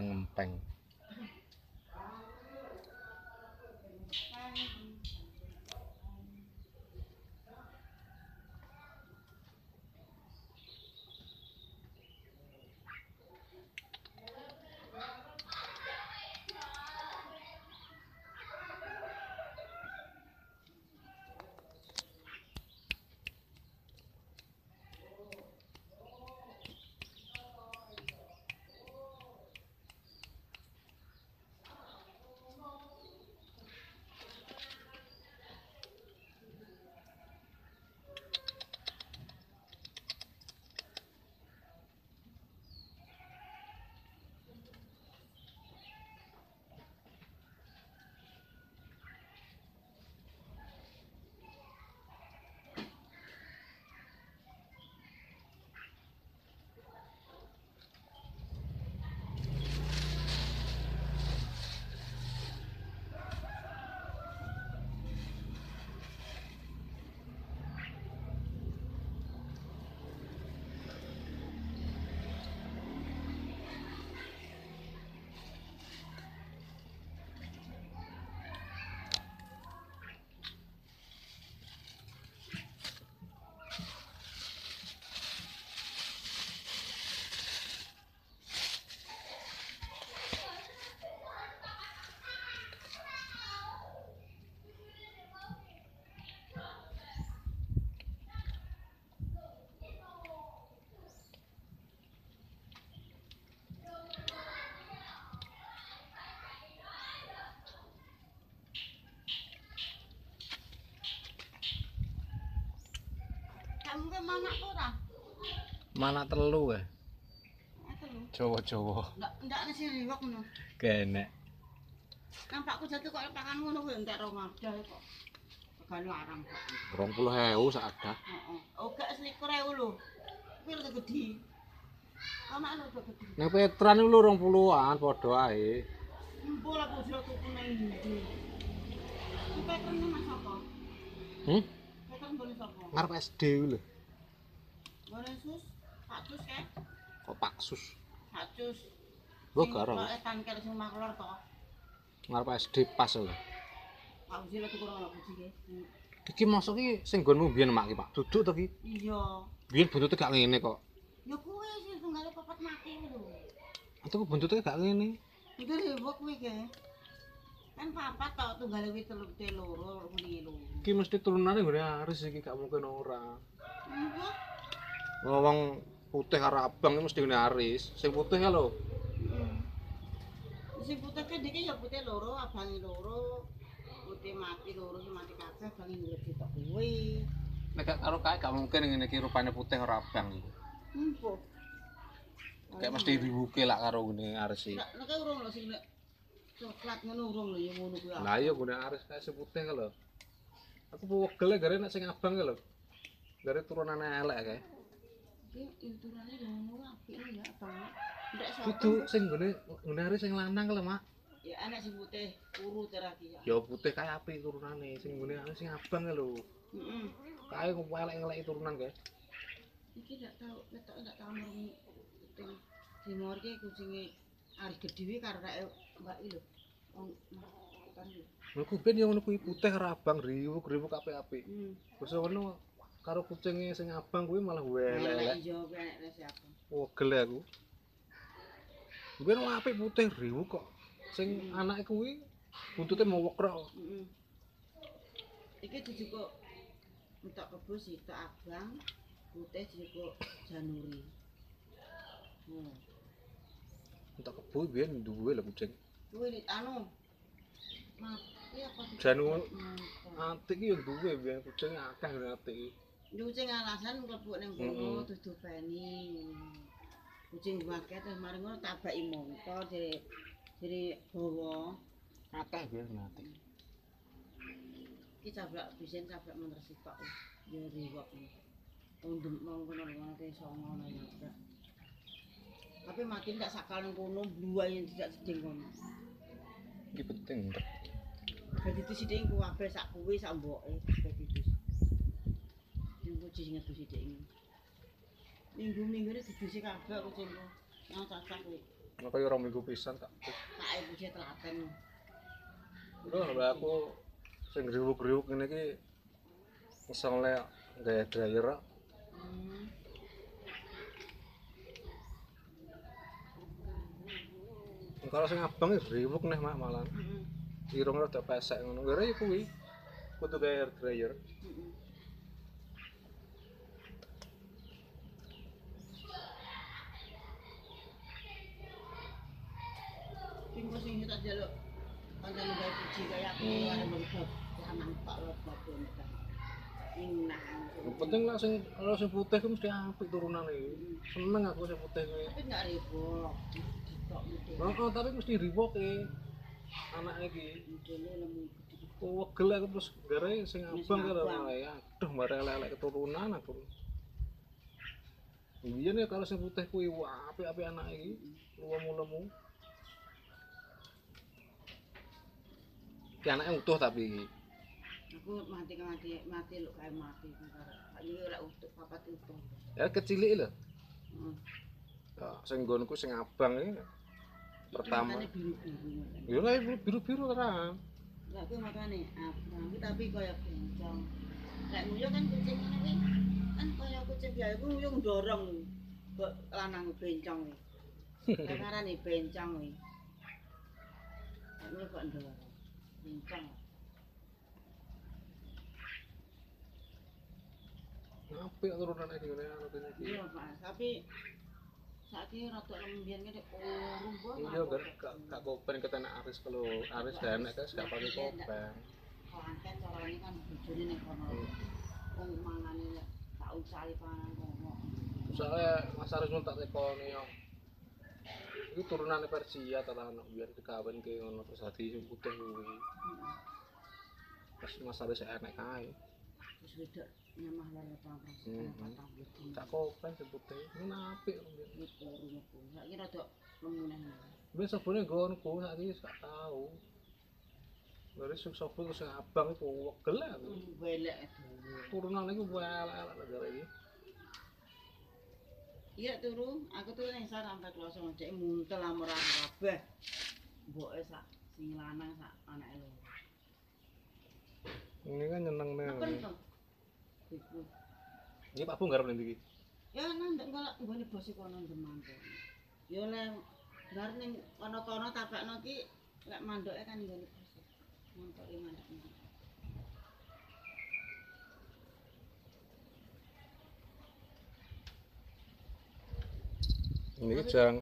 ngempeng. Mana kok telu eh? Itu lho. Jawa-jawa. Ndak ndak nasi riwak ngono. Kenek. Nampakku jatuh kok lepakan ngono kuwi entek rong kok. Regane larang kok. 20.000 sak ada. Heeh. Oh gak selikur ewu lho. Kuwi rada gedhi. Ana lho rada gedhi. Nek Petran lu 20-an padha ae. Empul aku jero tuku nang ndi. Iki pattern mas apa? Hmm? Ngarep SD lho. Boleh sus? Pak Cus ke? Kok Pak Sus. Pak Cus. Gua garang. Etan kere sing maklor to. Ngarep SD pas lho. Uji lho tuku ora Uji ke. Iki masuk iki sing nggonmu biyen mak iki, Pak. Duduk to iki. Iya. Biyen buntute gak ngene kok. Ya kuwi sing tunggale papat mati lho. Itu buntute gak ngene. Iki rewok kuwi ke. Kan papat tok tunggale wis telu te loro muni lho. Iki mesti turunane nggone Aris iki gak mungkin ora. Engko Ngomong putih karo abang mesti ngene Aris. Sing putih ya lho. Sing putih kan dike ya putih loro, abange loro. Putih mati loro, sing mati kabeh abange ngurip tok kuwi. Nek karo kae gak mungkin ngene iki rupane putih karo abang iki. Empuk. Kayak mesti dibuke lah karo ngene Aris nek urung lho sing nek coklat ngono urung lho ya ngono kuwi. Lah iya ngene Aris kae sing putih ka lho. Aku pegel gare nek sing abang ka lho. Gare turunane elek kae. Iki yo ngono apik lho ya abang. Ndak sapa. Kudu sing Aris lanang ka lho, Mak. Ya anak sing putih urut terapi ya. Ya putih kae apik turunane, sing ngene Aris sing abang ka lho. Heeh. Kae elek-elek turunan kae. Iki ndak tau ketok ndak tau ngerti. Timor ki kucinge Aris gedhe wi karo rek Mbak iki lho. Wong lho. Lha ku ben yo ngono kuwi putih karo abang riwuk-riwuk apik-apik. Hmm. Terus ngono karo kucinge sing abang kuwi malah Elek elek-elek. iya kuwi enek resi apa. Wegel ya aku. Ben wong apik putih riwuk kok. Sing anake kuwi buntute mau wekrok. Heeh. Iki dijukuk entok kebo sitok abang, putih dijukuk januri. Hmm. Entuk kebo biyen duwe lho kucing. Kuwi di- anu? Janu Hmm. antik iki yo duwe biyen kucing akeh iki. Kucing alasan mlebu ning kono Mm-mm. terus dopeni. Kucing waket terus mari ngono tabaki montor jadi jadi bawa Akeh biyen ngene antik. iki cablak bisen cablak montor sitok. Ya riwok. Undem mau kono ngono te songo nang nabrak. Tapi mati ndak sakal ning kono bluwa yang tidak sedeng kono. Iki penting. Dadi itu sithik ku kabeh sak kuwi sak mboke dadi itu. Yang kucing ngedu sithik ini. Minggu-minggu ini didusi kabeh kucingku. Yang cacah kuwi. Maka ya orang minggu pisan kak. Kae bujhe telaten. Lho, lah aku sing griwuk-griwuk ngene iki misalnya gaya dryer. Hmm. Kalau sing abang iki griwuk nih mak malan. Irung rada pesek ngono. Kira ya kuwi. Kudu gaya hair dryer. Sing sing tak jaluk kancan gawe biji kaya aku arep mbok lanang tak lho babon ta. Inah. Yang penting lah sing kalau sing putih ku mesti apik turunane iki. Seneng aku sing putih kuwi. Tapi enggak mudhe. Oh, tapi mesti ribok e. Anake iki. Mudhene lemu gede. Wegel aku terus gara sing abang karo ya. Aduh, bareng elek keturunan aku. Iya nih kalau sing putih kuwi apik-apik anak iki. Lemu-lemu. Ki anake utuh tapi. Aku mati mati mati lho kae mati. Iki ora utuh papat utuh. Ya kecilik lho. Heeh. Ya, sing nggonku sing abang iki pertama. Ya lah biru-biru terang. Enggak kuwi makane abang kuwi tapi kaya bencong. Kayak nguyu kan kucing kuwi. Kan kaya kucing biasa kuwi nguyu ndorong kuwi. Kok lanang bencong kuwi. Kayak ngarani bencong kuwi. Kayak nguyu kok ndorong. Bencong. Apik turunan iki ngene kene iki. Iya, Pak. Tapi saiki rada lembian ngene oh rumbuh. Iya gak gak gak kopen ketena Aris kalau Aris gak enak kan gak pakai kopen. Konten carane kan bojone ning kono. Wong mangane tak ucali pangan kono. Soalnya Mas Aris pun tak tekoni yo. Iku turunane Persia ta anak biar dikawin ke ngono terus dadi sing putih kuwi. Terus Mas Aris enak kae. Terus wedok nyamah lare pamrong. Hmm. Patang bulan. Gak kopen sing putih. Ini apik. Iki turu metu. Saiki rada. Wis sabune nggonku saiki gak tau. Dari sing sopo sing abang iku wegel aku. Welek itu. Turunan iku elek-elek negara iki. Iya turu, aku tuh ning sar sampai kloso cek muntel amur kabeh. Mboke sak sing lanang sak anake loro. Ini kan nyeneng nih. Iku. Ini Pak Bu ngarep nanti iki. Ya nandek kalau nggone bos iku ana Demak. Ya lek bar ning kono-kono tapakno ki lek mandoke kan nggone bos. Montoke mandek. Ini jang